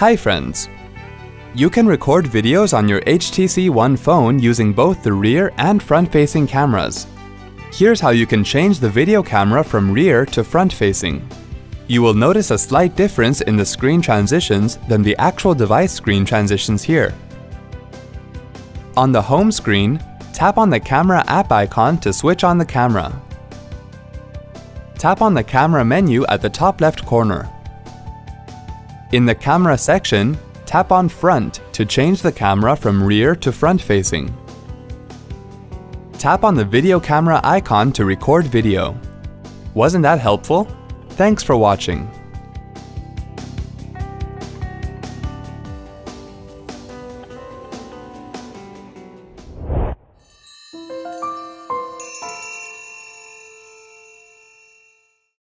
Hi friends! You can record videos on your HTC One phone using both the rear and front-facing cameras. Here's how you can change the video camera from rear to front-facing. You will notice a slight difference in the screen transitions than the actual device screen transitions here. On the home screen, tap on the camera app icon to switch on the camera. Tap on the camera menu at the top left corner. In the camera section, tap on front to change the camera from rear to front facing. Tap on the video camera icon to record video. Wasn't that helpful? Thanks for watching.